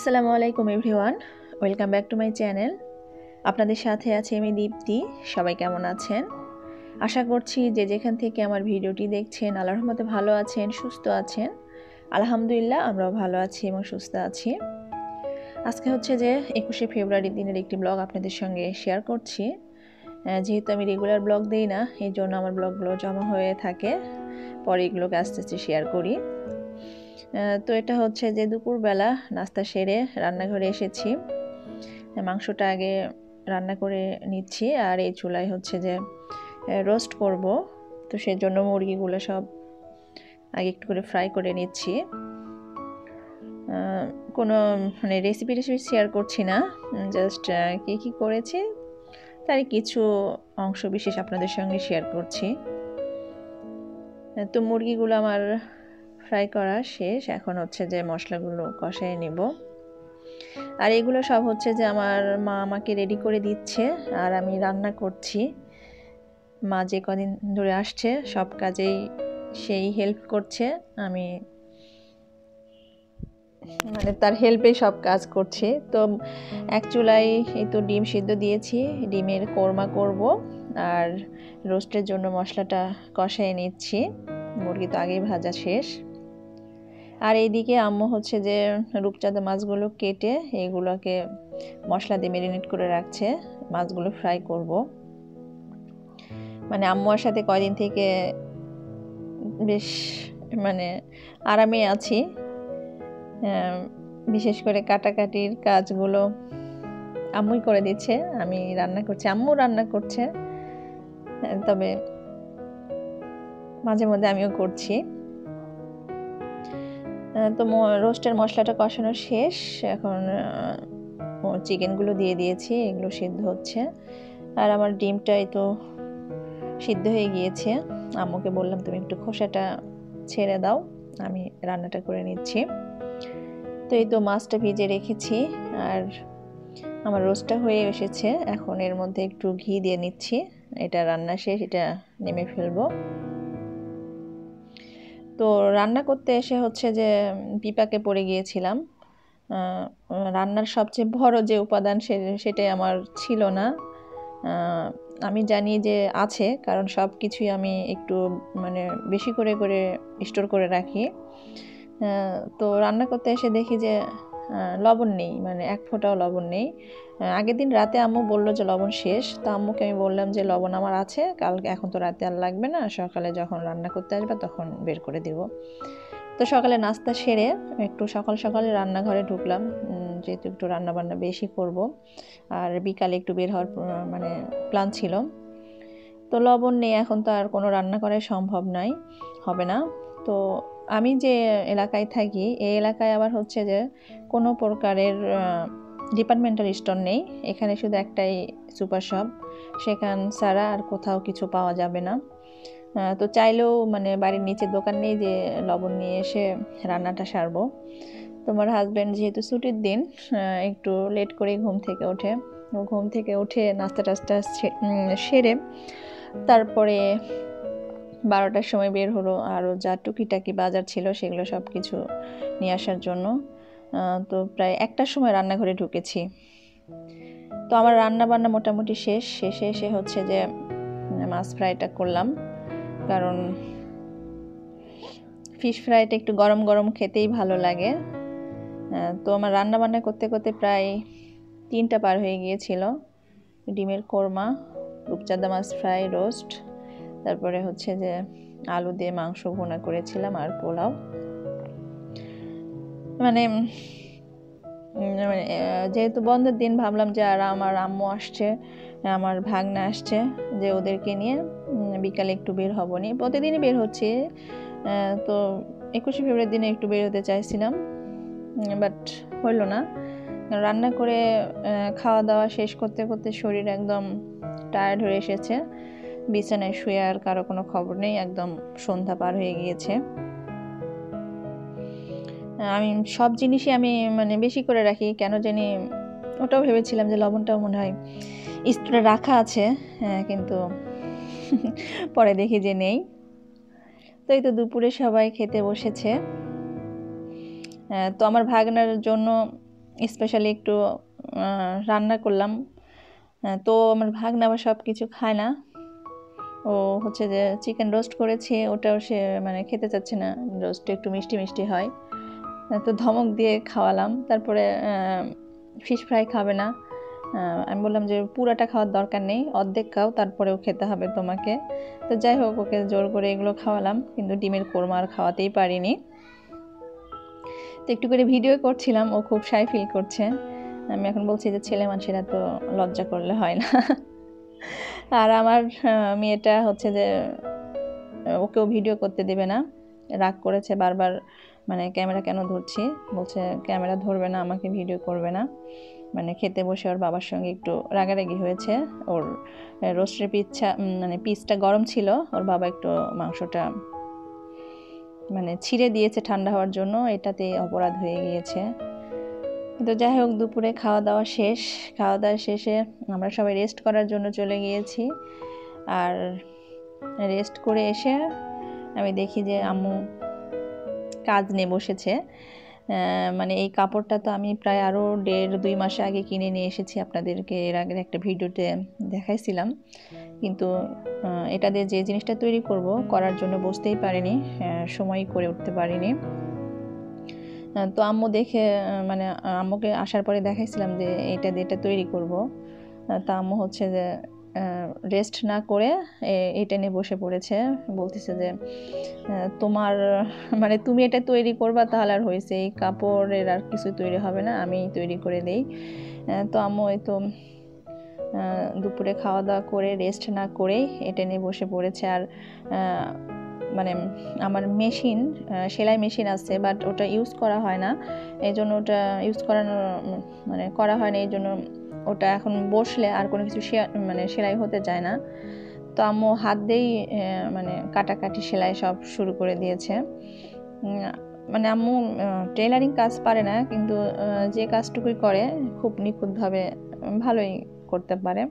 আসসালামু আলাইকুম everyone, welcome back to my channel. আপনাদের সাথে আছে আমি দীপ্তি, সবাই কেমন আছেন? আশা করছি যে যেখান থেকে আমার ভিডিওটি দেখছেন, আল্লাহর রহমতে ভালো আছেন, সুস্থ আছেন। আলহামদুলিল্লাহ, আমরাও ভালো আছি এবং সুস্থ আছি। আজকে হচ্ছে যে একুশে ফেব্রুয়ারি দিনের একটি ব্লগ আপনাদের সঙ্গে শেয়ার করছি। যেহেতু আমি রেগুলার ব্লগ দিই না, এই জন্য আমার ব্লগগুলো জমা হয়ে থাকে। পরে এগুলোকে আস্তে আস্তে শেয়ার করি। তো এটা হচ্ছে যে দুপুরবেলা নাস্তা সেরে রান্নাঘরে এসেছি। মাংসটা আগে রান্না করে নিচ্ছি আর এই চুলায় হচ্ছে যে রোস্ট করব। তো সেজন্য মুরগিগুলো সব আগে একটু করে ফ্রাই করে নিচ্ছি। কোনো মানে রেসিপি রেসিপি শেয়ার করছি না। জাস্ট কী কী করেছি তারই কিছু অংশ বিশেষ আপনাদের সঙ্গে শেয়ার করছি। তো মুরগিগুলো আমার ফ্রাই করা শেষ। এখন হচ্ছে যে মশলাগুলো কষায় নেব। আর এগুলো সব হচ্ছে যে আমার মা আমাকে রেডি করে দিচ্ছে আর আমি রান্না করছি। মা যে কদিন ধরে আসছে, সব কাজেই সেই হেল্প করছে। আমি মানে তার হেল্পে সব কাজ করছি। তো এক চুলাই এই তো ডিম সিদ্ধ দিয়েছি, ডিমের কোরমা করব আর রোস্টের জন্য মশলাটা কষায় নিচ্ছি। মুরগি তো আগেই ভাজা শেষ। আর এইদিকে আম্মু হচ্ছে যে রূপচাঁদা মাছগুলো কেটে এগুলোকে মশলা দিয়ে মেরিনেট করে রাখছে, মাছগুলো ফ্রাই করব। মানে আম্মুর সাথে কয়দিন থেকে বেশ মানে আরামে আছি। বিশেষ করে কাটাকাটির কাজগুলো আম্মুই করে দিচ্ছে, আমি রান্না করছি আম্মু রান্না করছে। তবে মাঝে মধ্যে আমিও করছি। তো রোস্টের মশলাটা কষানো শেষ। এখন চিকেনগুলো দিয়ে দিয়েছি, এগুলো সিদ্ধ হচ্ছে। আর আমার ডিমটাই তো সিদ্ধ হয়ে গিয়েছে। আম্মুকে বললাম, তুমি একটু খোসাটা ছেড়ে দাও, আমি রান্নাটা করে নিচ্ছি। তো এই তো মাছটা ভিজে রেখেছি। আর আমার রোস্টটা হয়ে এসেছে। এখন এর মধ্যে একটু ঘি দিয়ে নিচ্ছি। এটা রান্না শেষ, এটা নেমে ফেলব। তো রান্না করতে এসে হচ্ছে যে বিপাকে পড়ে গিয়েছিলাম। রান্নার সবচেয়ে বড় যে উপাদান সেটাই আমার ছিল না। আমি জানি যে আছে, কারণ সব কিছুই আমি একটু মানে বেশি করে করে স্টোর করে রাখি। তো রান্না করতে এসে দেখি যে লবণ নেই মানে এক ফোঁটাও লবণ নেই। আগের দিন রাতে আম্মু বলল যে লবণ শেষ। তো আম্মুকে আমি বললাম যে লবণ আমার আছে, কালকে এখন তো রাতে আর লাগবে না, সকালে যখন রান্না করতে আসবে তখন বের করে দিব। তো সকালে নাস্তা সেরে একটু সকাল সকালে রান্নাঘরে ঢুকলাম যেহেতু একটু রান্না বান্না বেশি করব। আর বিকালে একটু বের হওয়ার মানে প্ল্যান ছিল। তো লবণ নেই, এখন তো আর কোনো রান্না করাই সম্ভব নয় হবে না। তো আমি যে এলাকায় থাকি, এই এলাকায় আবার হচ্ছে যে কোনো প্রকারের ডিপার্টমেন্টাল স্টোর নেই। এখানে শুধু একটাই সুপার শপ সেখান ছাড়া আর কোথাও কিছু পাওয়া যাবে না। তো চাইলেও মানে বাড়ির নিচে দোকান নেই যে লবণ নিয়ে এসে রান্নাটা সারবো। তোমার হাজব্যান্ড যেহেতু ছুটির দিন একটু লেট করে ঘুম থেকে ওঠে। ঘুম থেকে উঠে নাস্তা টাস্তা সেরে তারপরে বারোটার সময় বের হলো আরও যা টুকিটাকি বাজার ছিল সেগুলো সব কিছু নিয়ে আসার জন্য তো প্রায় একটার সময় রান্নাঘরে ঢুকেছি। তো আমার রান্না বান্না মোটামুটি শেষ, শেষে এসে হচ্ছে যে মাছ ফ্রাইটা করলাম। কারণ ফিশ ফ্রাইটা একটু গরম গরম খেতেই ভালো লাগে। তো আমার রান্না বান্না করতে করতে প্রায় তিনটা পার হয়ে গিয়েছিল। ডিমের কোরমা, রূপচাঁদা মাছ ফ্রাই, রোস্ট তারপরে হচ্ছে যে আলু দিয়ে মাংস ভুনা করেছিলাম আর পোলাও। মানে যেহেতু বন্ধের দিন, ভাবলাম যে আর আমার আম্মু আসছে, আমার ভাগনা আসছে, যে ওদেরকে নিয়ে বিকালে একটু বের হব নি। প্রতিদিনই বের হচ্ছে তো একুশে ফেব্রুয়ারির দিনে একটু বের হতে চাইছিলাম বাট হইল না। রান্না করে খাওয়া দাওয়া শেষ করতে করতে শরীর একদম টায়ার্ড হয়ে এসেছে। বিছানায় শুয়ে আর কারও কোনো খবর নেই, একদম সন্ধ্যা পার হয়ে গিয়েছে। আমি সব জিনিসই আমি মানে বেশি করে রাখি, কেন জানি ওটাও ভেবেছিলাম যে লবণটাও মনে হয় স্টোরে রাখা আছে হ্যাঁ কিন্তু পরে দেখি যে নেই। তো এই তো দুপুরে সবাই খেতে বসেছে। তো আমার ভাগনার জন্য স্পেশালি একটু রান্না করলাম। তো আমার ভাগনা আবার সব কিছু খায় না। ও হচ্ছে যে চিকেন রোস্ট করেছে, ওটাও সে মানে খেতে চাচ্ছে না। রোস্ট একটু মিষ্টি মিষ্টি হয়। তো ধমক দিয়ে খাওয়ালাম। তারপরে ফিশ ফ্রাই খাবে না। আমি বললাম যে পুরাটা খাওয়ার দরকার নেই, অর্ধেক খাও, তারপরেও খেতে হবে তোমাকে। তো যাই হোক, ওকে জোর করে এগুলো খাওয়ালাম, কিন্তু ডিমের কোরমা আর খাওয়াতেই পারিনি। তো একটু করে ভিডিও করছিলাম, ও খুব সাই ফিল করছে। আমি এখন বলছি যে ছেলে মানুষেরা তো লজ্জা করলে হয় না। আর আমার মেয়েটা হচ্ছে যে ওকেও ভিডিও করতে দেবে না। রাগ করেছে বারবার মানে ক্যামেরা কেন ধরছি? বলছে, ক্যামেরা ধরবে না, আমাকে ভিডিও করবে না। মানে খেতে বসে ওর বাবার সঙ্গে একটু রাগারাগি হয়েছে। ওর রোস্টের পিচ্ছা মানে পিসটা গরম ছিল। ওর বাবা একটু মাংসটা মানে ছিঁড়ে দিয়েছে ঠান্ডা হওয়ার জন্য। এটাতে অপরাধ হয়ে গিয়েছে। তো যাই হোক, দুপুরে খাওয়া দাওয়া শেষ। খাওয়া দাওয়া শেষে আমরা সবাই রেস্ট করার জন্য চলে গিয়েছি। আর রেস্ট করে এসে আমি দেখি যে আম্মু কাজ নিয়ে বসেছে। মানে এই কাপড়টা তো আমি প্রায় আরও দেড় দুই মাস আগে কিনে নিয়ে এসেছি আপনাদেরকে। এর আগের একটা ভিডিওতে দেখাইছিলাম। কিন্তু এটা দিয়ে যে জিনিসটা তৈরি করব, করার জন্য বসতেই পারিনি। সময় করে উঠতে পারিনি। তো আম্মু দেখে মানে আম্মুকে আসার পরে দেখাইছিলাম যে এটা দিয়ে এটা তৈরি করব। তা আম্মু হচ্ছে যে রেস্ট না করে এটা নিয়ে বসে পড়েছে। বলতেছে যে তোমার মানে তুমি এটা তৈরি করবা তাহলে আর হয়েছে। এই কাপড়ের আর কিছু তৈরি হবে না, আমি তৈরি করে দেই। তো আম্মু তো দুপুরে খাওয়া দাওয়া করে রেস্ট না করেই এটা নিয়ে বসে পড়েছে। আর মানে আমার মেশিন সেলাই মেশিন আছে বাট ওটা ইউজ করা হয় না। এই জন্য ওটা ইউজ করানো মানে করা হয় না, এই জন্য ওটা এখন বসলে আর কোনো কিছু মানে সেলাই হতে চায় না। তো আম্মু হাত দিয়েই মানে কাটাকাটি সেলাই সব শুরু করে দিয়েছে। মানে আম্মু টেলারিং কাজ পারে না, কিন্তু যে কাজটুকুই করে, খুব নিখুঁতভাবে ভালোই করতে পারে।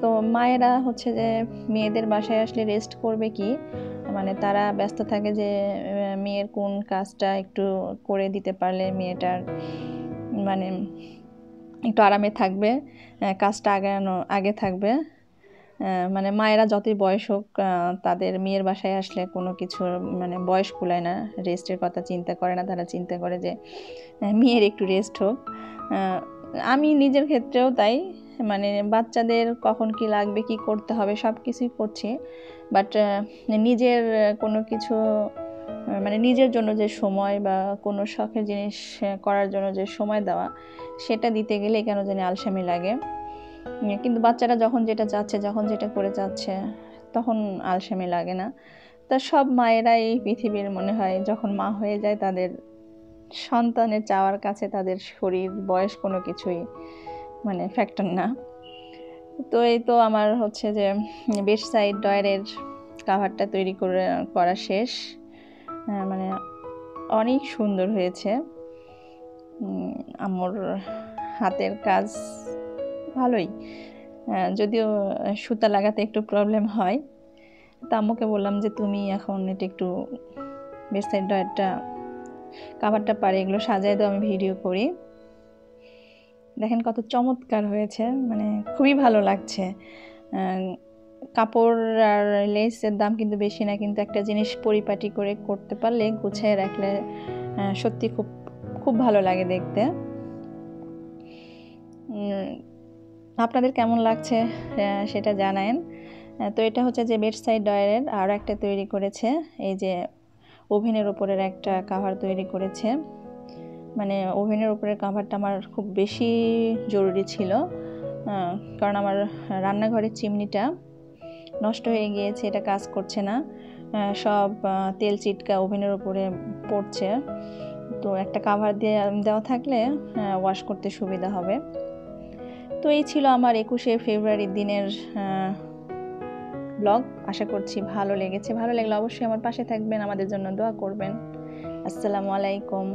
তো মায়েরা হচ্ছে যে মেয়েদের বাসায় আসলে রেস্ট করবে কি? মানে তারা ব্যস্ত থাকে যে মেয়ের কোন কাজটা একটু করে দিতে পারলে মেয়েটার মানে একটু আরামে থাকবে কাজটা আগানো, আগে থাকবে। মানে মায়েরা যতই বয়স হোক তাদের মেয়ের বাসায় আসলে কোনো কিছু মানে বয়স কুলায় না। রেস্টের কথা চিন্তা করে না, তারা চিন্তা করে যে মেয়ের একটু রেস্ট হোক। আমি নিজের ক্ষেত্রেও তাই। মানে বাচ্চাদের কখন কি লাগবে, কি করতে হবে সব কিছুই করছি বাট নিজের কোনো কিছু মানে নিজের জন্য যে সময় বা কোনো শখের জিনিস করার জন্য যে সময় দেওয়া, সেটা দিতে গেলে কেন জানি আলসামি লাগে। কিন্তু বাচ্চারা যখন যেটা চাচ্ছে, যখন যেটা করে যাচ্ছে, তখন আলসামি লাগে না। তা সব মায়েরা এই পৃথিবীর মনে হয়, যখন মা হয়ে যায় তাদের সন্তানের চাওয়ার কাছে তাদের শরীর, বয়স কোনো কিছুই মানে ফ্যাক্টর না। তো এই তো আমার হচ্ছে যে বেশ সাইড ডয়ারের কাভারটা তৈরি করে, করা শেষ। মানে অনেক সুন্দর হয়েছে। আমার হাতের কাজ ভালোই। যদিও সুতা লাগাতে একটু প্রবলেম হয়। তা আম্মুকে বললাম যে, তুমি এখন এটা একটু বেশ সাইড ডয়ারটা কাভারটা পারে, এগুলো সাজাই দাও, আমি ভিডিও করি। দেখেন কত চমৎকার হয়েছে মানে খুবই ভালো লাগছে। কাপড় আর লেসের দাম কিন্তু বেশি না, কিন্তু একটা জিনিস পরিপাটি করে করতে পারলে, গুছিয়ে রাখলে সত্যি খুব খুব ভালো লাগে দেখতে। আপনাদের কেমন লাগছে সেটা জানায়েন। তো এটা হচ্ছে যে বেড সাইড ডয়ারের আর একটা তৈরি করেছে, এই যে ওভেনের ওপরের একটা কাভার তৈরি করেছে। মানে ওভেনের উপরের কাভারটা আমার খুব বেশি জরুরি ছিল কারণ আমার রান্নাঘরের চিমনিটা নষ্ট হয়ে গিয়েছে, এটা কাজ করছে না সব তেল চিটকা ওভেনের উপরে পড়ছে, তো একটা কাভার দিয়ে দেওয়া থাকলে ওয়াশ করতে সুবিধা হবে। তো এই ছিল আমার একুশে ফেব্রুয়ারির দিনের ব্লগ আশা করছি ভালো লেগেছে, ভালো লাগলে অবশ্যই আমার পাশে থাকবেন, আমাদের জন্য দোয়া করবেন। আসসালামু আলাইকুম।